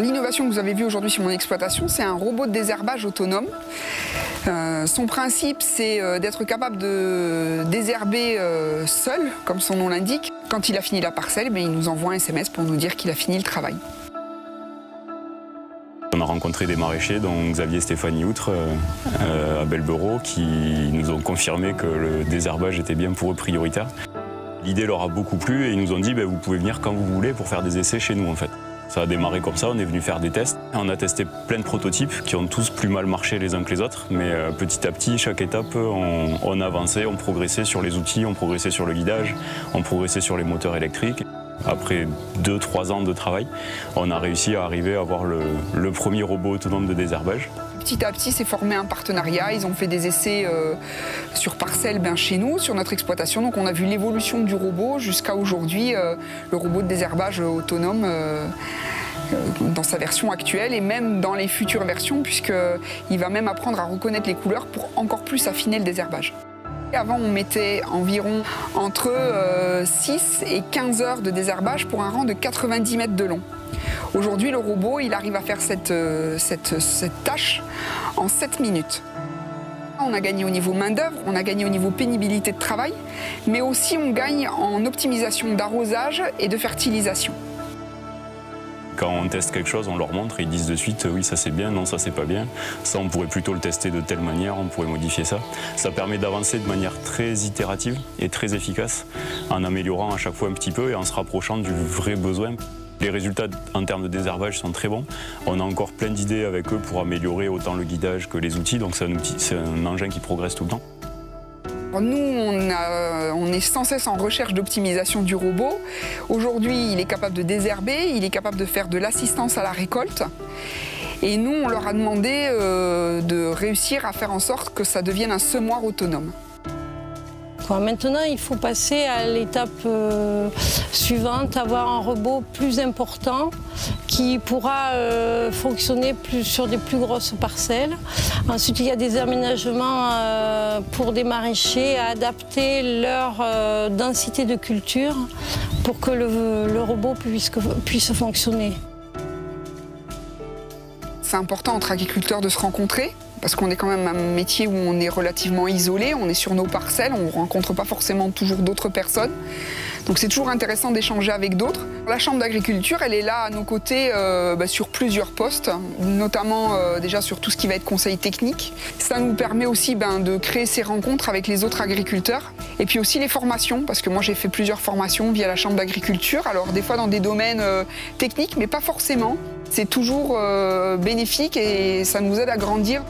L'innovation que vous avez vue aujourd'hui sur mon exploitation, c'est un robot de désherbage autonome. Euh, son principe, c'est euh, d'être capable de désherber euh, seul, comme son nom l'indique. Quand il a fini la parcelle, mais il nous envoie un SMS pour nous dire qu'il a fini le travail. On a rencontré des maraîchers, dont Xavier et Stéphanie Outre, à Belbereau, qui nous ont confirmé que le désherbage était bien pour eux prioritaire. L'idée leur a beaucoup plu et ils nous ont dit ben, vous pouvez venir quand vous voulez pour faire des essais chez nous en fait. Ça a démarré comme ça, on est venu faire des tests. On a testé plein de prototypes qui ont tous plus mal marché les uns que les autres, mais euh, petit à petit, chaque étape, on, on avançait, on progressait sur les outils, on progressait sur le guidage, on progressait sur les moteurs électriques. Après 2-3 ans de travail, on a réussi à arriver à avoir le, premier robot autonome de désherbage. Petit à petit, s'est formé un partenariat. Ils ont fait des essais euh, sur parcelle ben, chez nous, sur notre exploitation. Donc on a vu l'évolution du robot jusqu'à aujourd'hui, euh, le robot de désherbage autonome. euh, dans sa version actuelle et même dans les futures versions puisqu'il va même apprendre à reconnaître les couleurs pour encore plus affiner le désherbage. Avant, on mettait environ entre euh, 6 et 15 heures de désherbage pour un rang de 90 mètres de long. Aujourd'hui, le robot, il arrive à faire cette, euh, cette tâche en 7 minutes. On a gagné au niveau main-d'œuvre, on a gagné au niveau pénibilité de travail, mais aussi on gagne en optimisation d'arrosage et de fertilisation. Quand on teste quelque chose, on leur montre et ils disent de suite oui ça c'est bien, non ça c'est pas bien. Ça on pourrait plutôt le tester de telle manière, on pourrait modifier ça. Ça permet d'avancer de manière très itérative et très efficace en améliorant à chaque fois un petit peu et en se rapprochant du vrai besoin. Les résultats en termes de désherbage sont très bons. On a encore plein d'idées avec eux pour améliorer autant le guidage que les outils, donc c'est un, un engin qui progresse tout le temps. Nous, on, a- on est sans cesse en recherche d'optimisation du robot. Aujourd'hui, il est capable de désherber, il est capable de faire de l'assistance à la récolte. Et nous, on leur a demandé euh, de réussir à faire en sorte que ça devienne un semoir autonome. Maintenant, il faut passer à l'étape euh, suivante, avoir un robot plus important qui pourra euh, fonctionner sur des plus grosses parcelles. Ensuite, il y a des aménagements euh, pour des maraîchers à adapter leur densité de culture pour que le, robot puisse fonctionner. C'est important entre agriculteurs de se rencontrer parce qu'on est quand même un métier où on est relativement isolé, on est sur nos parcelles, on ne rencontre pas forcément toujours d'autres personnes. Donc c'est toujours intéressant d'échanger avec d'autres. La Chambre d'agriculture, elle est là à nos côtés euh, bah, sur plusieurs postes, notamment euh, déjà sur tout ce qui va être conseil technique. Ça nous permet aussi ben, de créer ces rencontres avec les autres agriculteurs. Et puis aussi les formations, parce que moi j'ai fait plusieurs formations via la Chambre d'agriculture, alors des fois dans des domaines euh, techniques, mais pas forcément. C'est toujours bénéfique et ça nous aide à grandir.